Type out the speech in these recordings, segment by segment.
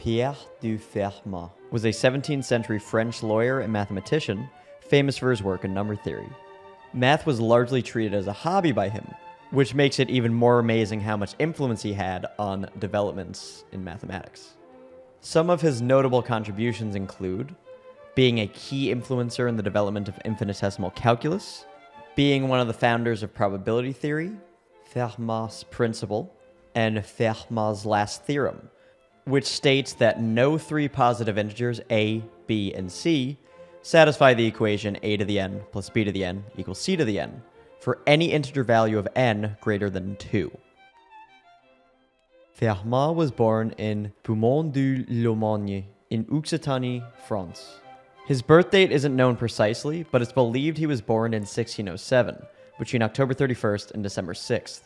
Pierre de Fermat was a 17th century French lawyer and mathematician famous for his work in number theory. Math was largely treated as a hobby by him, which makes it even more amazing how much influence he had on developments in mathematics. Some of his notable contributions include being a key influencer in the development of infinitesimal calculus, being one of the founders of probability theory, Fermat's principle, and Fermat's last theorem, which states that no three positive integers a, b, and c satisfy the equation a to the n plus b to the n equals c to the n for any integer value of n greater than 2. Fermat was born in Beaumont de Lomagne in Occitanie, France. His birth date isn't known precisely, but it's believed he was born in 1607, between October 31st and December 6th.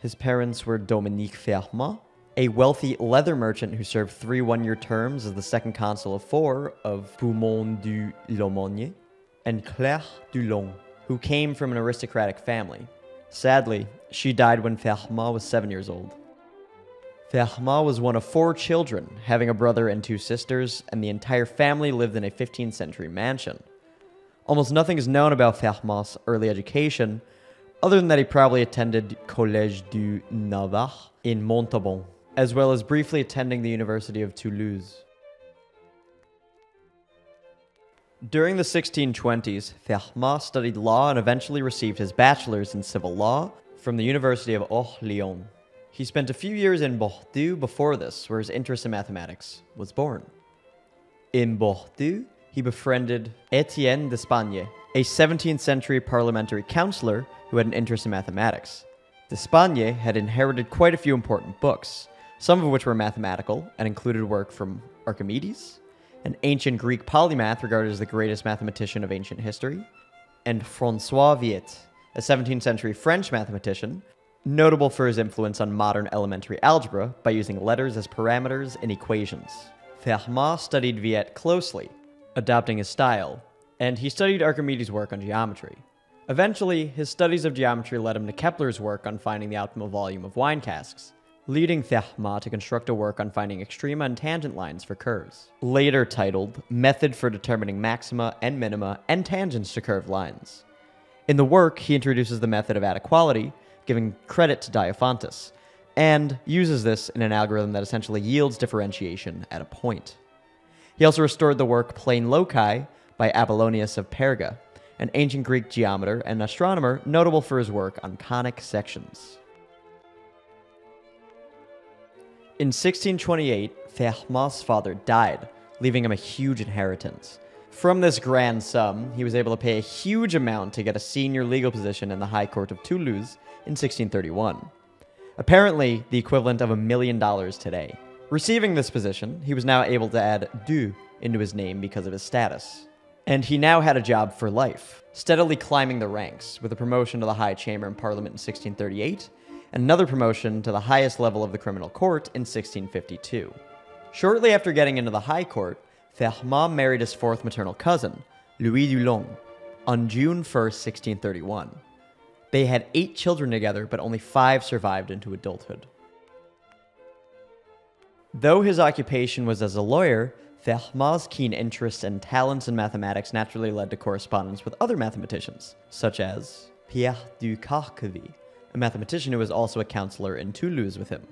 His parents were Dominique Fermat, a wealthy leather merchant who served three one year terms as the second consul of four of Beaumont de Lomagne, and Claire Dulong, who came from an aristocratic family. Sadly, she died when Fermat was seven years old. Fermat was one of four children, having a brother and two sisters, and the entire family lived in a 15th century mansion. Almost nothing is known about Fermat's early education, other than that he probably attended Collège de Navarre in Montauban, as well as briefly attending the University of Toulouse. During the 1620s, Fermat studied law and eventually received his bachelor's in civil law from the University of Orléans. He spent a few years in Bordeaux before this, where his interest in mathematics was born. In Bordeaux, he befriended Etienne d'Espagne, a 17th century parliamentary councillor who had an interest in mathematics. D'Espagne had inherited quite a few important books, some of which were mathematical and included work from Archimedes, an ancient Greek polymath regarded as the greatest mathematician of ancient history, and Francois Viète, a 17th century French mathematician, notable for his influence on modern elementary algebra by using letters as parameters in equations. Fermat studied Viète closely, adopting his style, and he studied Archimedes' work on geometry. Eventually, his studies of geometry led him to Kepler's work on finding the optimal volume of wine casks, leading Fermat to construct a work on finding extrema and tangent lines for curves, later titled Method for Determining Maxima and Minima and Tangents to Curved Lines. In the work, he introduces the method of adequality, giving credit to Diophantus, and uses this in an algorithm that essentially yields differentiation at a point. He also restored the work Plane Loci by Apollonius of Perga, an ancient Greek geometer and astronomer notable for his work on conic sections. In 1628, Fermat's father died, leaving him a huge inheritance. From this grand sum, he was able to pay a huge amount to get a senior legal position in the High Court of Toulouse in 1631. Apparently, the equivalent of a million dollars today. Receiving this position, he was now able to add du into his name because of his status. And he now had a job for life, steadily climbing the ranks, with a promotion to the High Chamber in Parliament in 1638 and another promotion to the highest level of the criminal court in 1652. Shortly after getting into the High Court, Fermat married his fourth maternal cousin, Louis Dulong, on June 1, 1631. They had eight children together, but only five survived into adulthood. Though his occupation was as a lawyer, Fermat's keen interests and talents in mathematics naturally led to correspondence with other mathematicians, such as Pierre de Carcavi, a mathematician who was also a counselor in Toulouse with him.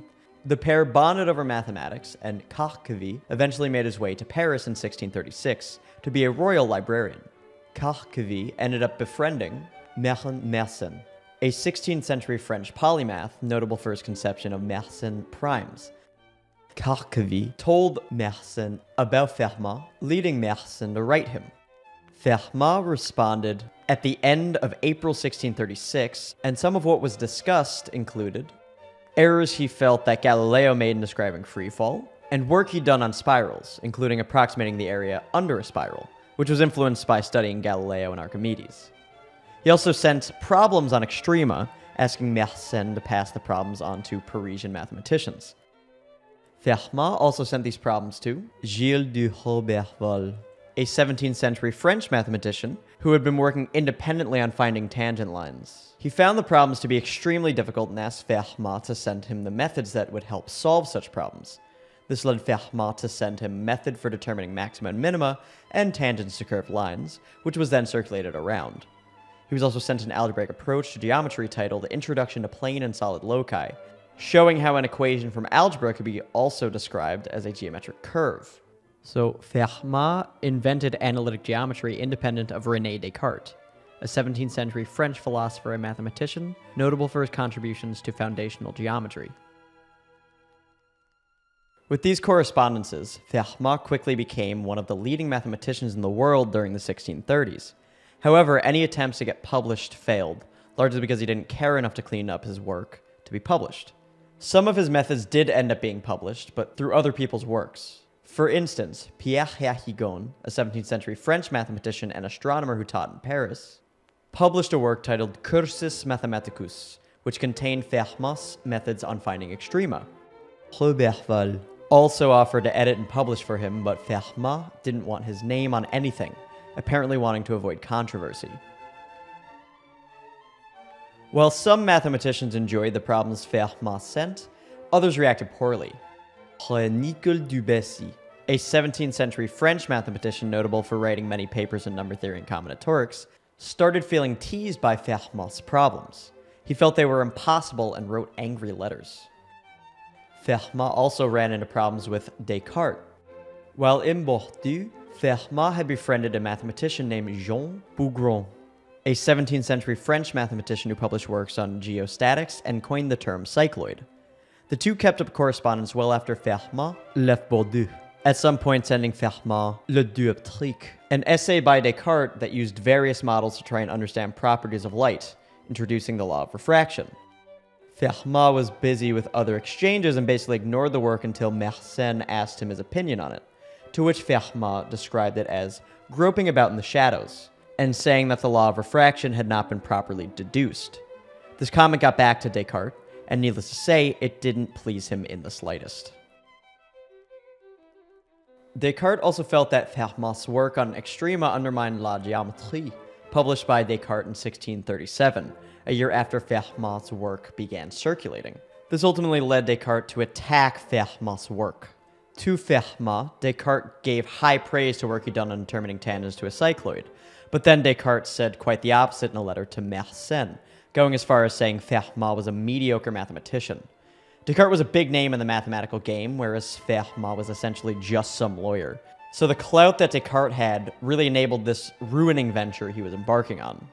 The pair bonded over mathematics, and Carcavi eventually made his way to Paris in 1636 to be a royal librarian. Carcavi ended up befriending Marin Mersenne, a 16th century French polymath notable for his conception of Mersenne primes. Carcavi told Mersenne about Fermat, leading Mersenne to write him. Fermat responded at the end of April 1636, and some of what was discussed included errors he felt that Galileo made in describing freefall, and work he'd done on spirals, including approximating the area under a spiral, which was influenced by studying Galileo and Archimedes. He also sent problems on extrema, asking Mersenne to pass the problems on to Parisian mathematicians. Fermat also sent these problems to Gilles de Roberval, a 17th century French mathematician who had been working independently on finding tangent lines. He found the problems to be extremely difficult and asked Fermat to send him the methods that would help solve such problems. This led Fermat to send him method for determining maxima and minima and tangents to curved lines, which was then circulated around. He was also sent an algebraic approach to geometry titled The Introduction to Plane and Solid Loci, showing how an equation from algebra could be also described as a geometric curve. So Fermat invented analytic geometry independent of René Descartes, a 17th century French philosopher and mathematician notable for his contributions to foundational geometry. With these correspondences, Fermat quickly became one of the leading mathematicians in the world during the 1630s. However, any attempts to get published failed, largely because he didn't care enough to clean up his work to be published. Some of his methods did end up being published, but through other people's works. For instance, Pierre Hérigone, a 17th century French mathematician and astronomer who taught in Paris, published a work titled Cursus Mathematicus, which contained Fermat's methods on finding extrema. Roberval also offered to edit and publish for him, but Fermat didn't want his name on anything, apparently wanting to avoid controversy. While some mathematicians enjoyed the problems Fermat sent, others reacted poorly. Nicolas Dubezy, a 17th century French mathematician notable for writing many papers in number theory and combinatorics, started feeling teased by Fermat's problems. He felt they were impossible and wrote angry letters. Fermat also ran into problems with Descartes. While in Bordeaux, Fermat had befriended a mathematician named Jean Bouguereau, a 17th century French mathematician who published works on geostatics and coined the term cycloid. The two kept up correspondence well after Fermat left Bordeaux, at some point sending Fermat Le Dioptrique, an essay by Descartes that used various models to try and understand properties of light, introducing the law of refraction. Fermat was busy with other exchanges and basically ignored the work until Mersenne asked him his opinion on it, to which Fermat described it as groping about in the shadows, and saying that the law of refraction had not been properly deduced. This comment got back to Descartes, and needless to say, it didn't please him in the slightest. Descartes also felt that Fermat's work on extrema undermined La Géométrie, published by Descartes in 1637, a year after Fermat's work began circulating. This ultimately led Descartes to attack Fermat's work. To Fermat, Descartes gave high praise to work he'd done on determining tangents to a cycloid, but then Descartes said quite the opposite in a letter to Mersenne, going as far as saying Fermat was a mediocre mathematician. Descartes was a big name in the mathematical game, whereas Fermat was essentially just some lawyer. So the clout that Descartes had really enabled this ruining venture he was embarking on.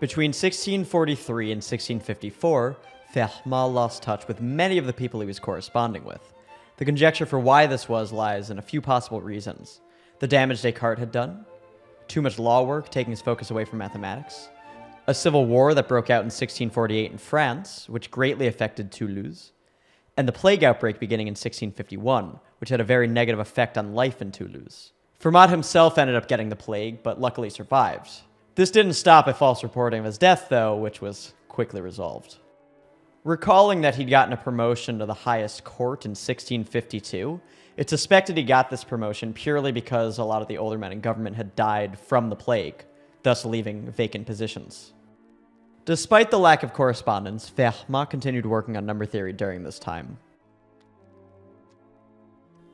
Between 1643 and 1654, Fermat lost touch with many of the people he was corresponding with. The conjecture for why this was lies in a few possible reasons. The damage Descartes had done, too much law work taking his focus away from mathematics, a civil war that broke out in 1648 in France, which greatly affected Toulouse, and the plague outbreak beginning in 1651, which had a very negative effect on life in Toulouse. Fermat himself ended up getting the plague, but luckily survived. This didn't stop a false reporting of his death, though, which was quickly resolved. Recalling that he'd gotten a promotion to the highest court in 1652, it's suspected he got this promotion purely because a lot of the older men in government had died from the plague, thus leaving vacant positions. Despite the lack of correspondence, Fermat continued working on number theory during this time.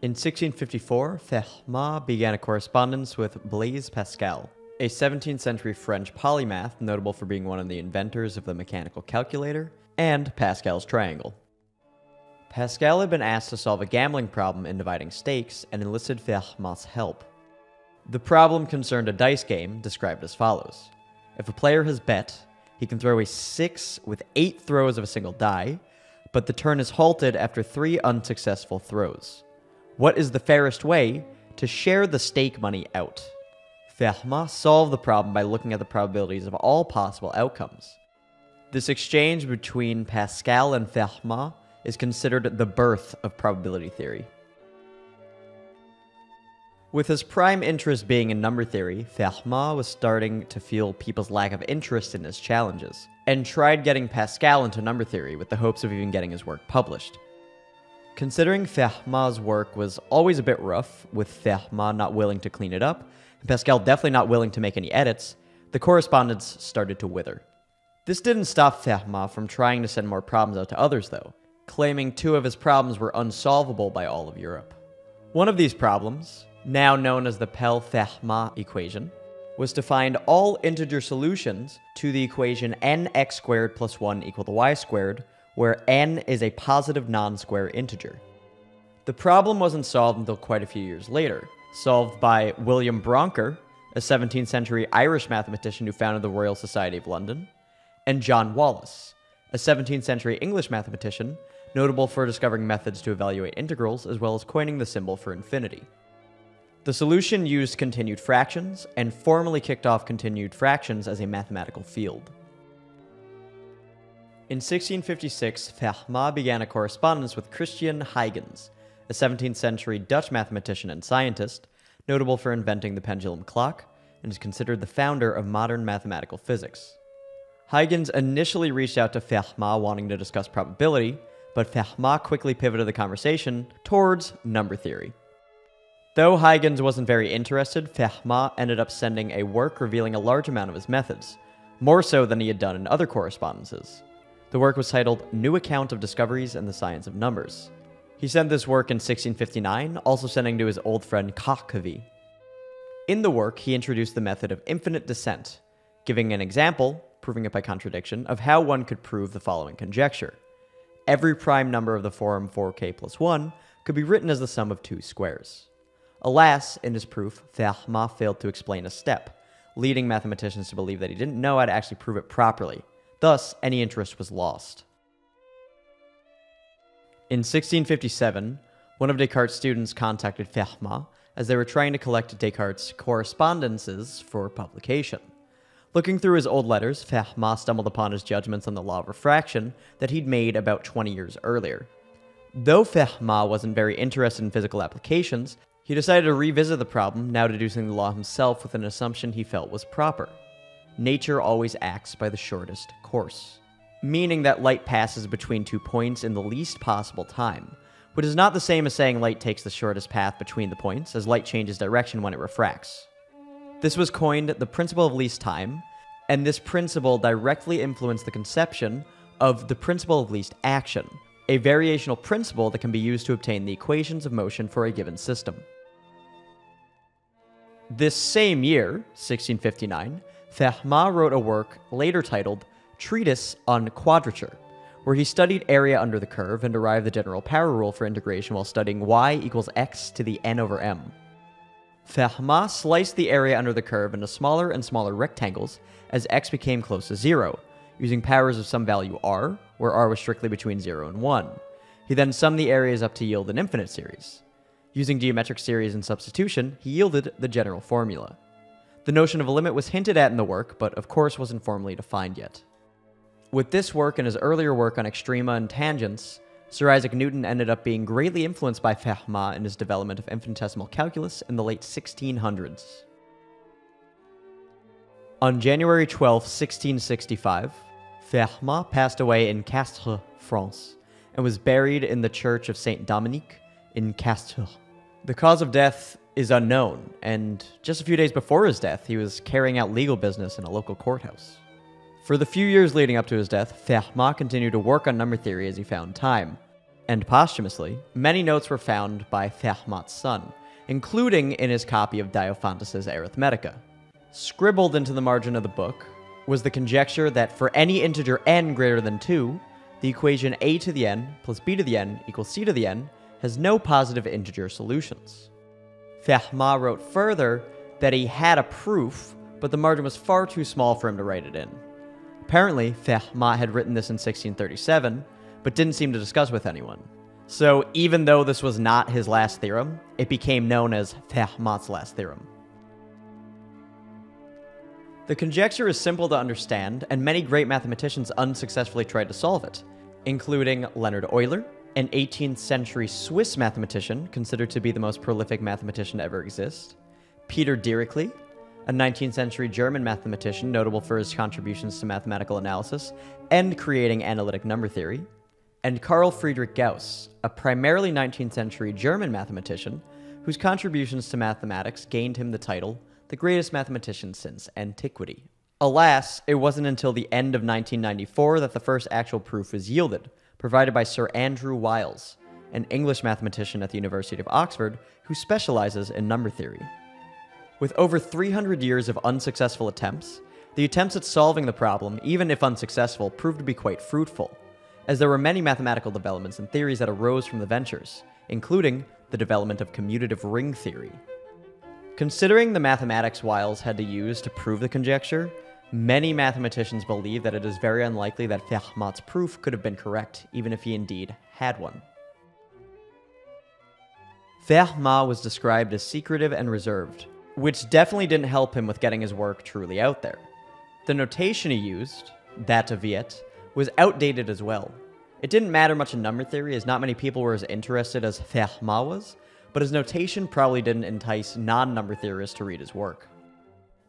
In 1654, Fermat began a correspondence with Blaise Pascal, a 17th century French polymath notable for being one of the inventors of the mechanical calculator and Pascal's triangle. Pascal had been asked to solve a gambling problem in dividing stakes and enlisted Fermat's help. The problem concerned a dice game described as follows. If a player has bet, he can throw a 6 with 8 throws of a single die, but the turn is halted after 3 unsuccessful throws. What is the fairest way to share the stake money out? Fermat solved the problem by looking at the probabilities of all possible outcomes. This exchange between Pascal and Fermat is considered the birth of probability theory. With his prime interest being in number theory, Fermat was starting to feel people's lack of interest in his challenges, and tried getting Pascal into number theory with the hopes of even getting his work published. Considering Fermat's work was always a bit rough, with Fermat not willing to clean it up, and Pascal definitely not willing to make any edits, the correspondence started to wither. This didn't stop Fermat from trying to send more problems out to others, though. claiming two of his problems were unsolvable by all of Europe. One of these problems, now known as the Pell-Fermat equation, was to find all integer solutions to the equation nx squared plus 1 equal to y squared, where n is a positive non-square integer. The problem wasn't solved until quite a few years later, solved by William Brouncker, a 17th century Irish mathematician who founded the Royal Society of London, and John Wallis, a 17th century English mathematician notable for discovering methods to evaluate integrals as well as coining the symbol for infinity. The solution used continued fractions and formally kicked off continued fractions as a mathematical field. In 1656, Fermat began a correspondence with Christian Huygens, a 17th century Dutch mathematician and scientist, notable for inventing the pendulum clock, and is considered the founder of modern mathematical physics. Huygens initially reached out to Fermat wanting to discuss probability, but Fermat quickly pivoted the conversation towards number theory. Though Huygens wasn't very interested, Fermat ended up sending a work revealing a large amount of his methods, more so than he had done in other correspondences. The work was titled New Account of Discoveries in the Science of Numbers. He sent this work in 1659, also sending to his old friend Carcavi. In the work, he introduced the method of infinite descent, giving an example, proving it by contradiction, of how one could prove the following conjecture. Every prime number of the form 4k plus 1 could be written as the sum of two squares. Alas, in his proof, Fermat failed to explain a step, leading mathematicians to believe that he didn't know how to actually prove it properly. Thus, any interest was lost. In 1657, one of Descartes' students contacted Fermat as they were trying to collect Descartes' correspondences for publication. Looking through his old letters, Fermat stumbled upon his judgments on the law of refraction that he'd made about 20 years earlier. Though Fermat wasn't very interested in physical applications, he decided to revisit the problem, now deducing the law himself with an assumption he felt was proper. Nature always acts by the shortest course, meaning that light passes between two points in the least possible time, which is not the same as saying light takes the shortest path between the points, as light changes direction when it refracts. This was coined the principle of least time, and this principle directly influenced the conception of the principle of least action, a variational principle that can be used to obtain the equations of motion for a given system. This same year, 1659, Fermat wrote a work later titled Treatise on Quadrature, where he studied area under the curve and derived the general power rule for integration while studying y equals x to the n over m. Fermat sliced the area under the curve into smaller and smaller rectangles as x became close to 0, using powers of some value r, where r was strictly between 0 and 1. He then summed the areas up to yield an infinite series. Using geometric series and substitution, he yielded the general formula. The notion of a limit was hinted at in the work, but of course wasn't formally defined yet. With this work and his earlier work on extrema and tangents, Sir Isaac Newton ended up being greatly influenced by Fermat in his development of infinitesimal calculus in the late 1600s. On January 12, 1665, Fermat passed away in Castres, France, and was buried in the church of Saint Dominique in Castres. The cause of death is unknown, and just a few days before his death, he was carrying out legal business in a local courthouse. For the few years leading up to his death, Fermat continued to work on number theory as he found time. And posthumously, many notes were found by Fermat's son, including in his copy of Diophantus's Arithmetica. Scribbled into the margin of the book was the conjecture that for any integer n greater than 2, the equation a to the n plus b to the n equals c to the n has no positive integer solutions. Fermat wrote further that he had a proof, but the margin was far too small for him to write it in. Apparently, Fermat had written this in 1637, but didn't seem to discuss with anyone. So even though this was not his last theorem, it became known as Fermat's last theorem. The conjecture is simple to understand, and many great mathematicians unsuccessfully tried to solve it, including Leonhard Euler, an 18th century Swiss mathematician considered to be the most prolific mathematician to ever exist, Peter Dirichlet, a 19th century German mathematician notable for his contributions to mathematical analysis and creating analytic number theory, and Carl Friedrich Gauss, a primarily 19th century German mathematician whose contributions to mathematics gained him the title the greatest mathematician since antiquity. Alas, it wasn't until the end of 1994 that the first actual proof was yielded, provided by Sir Andrew Wiles, an English mathematician at the University of Oxford who specializes in number theory. With over 300 years of unsuccessful attempts, the attempts at solving the problem, even if unsuccessful, proved to be quite fruitful, as there were many mathematical developments and theories that arose from the ventures, including the development of commutative ring theory. Considering the mathematics Wiles had to use to prove the conjecture, many mathematicians believe that it is very unlikely that Fermat's proof could have been correct, even if he indeed had one. Fermat was described as secretive and reserved, which definitely didn't help him with getting his work truly out there. The notation he used, that of Viète, was outdated as well. It didn't matter much in number theory, as not many people were as interested as Fermat was, but his notation probably didn't entice non number theorists to read his work.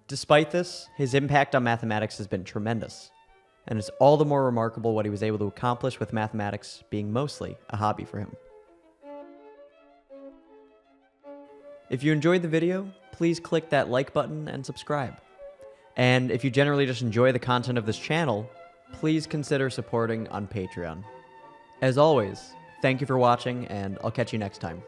Despite this, his impact on mathematics has been tremendous, and it's all the more remarkable what he was able to accomplish with mathematics being mostly a hobby for him. If you enjoyed the video, please click that like button and subscribe. And if you generally just enjoy the content of this channel, please consider supporting on Patreon. As always, thank you for watching, and I'll catch you next time.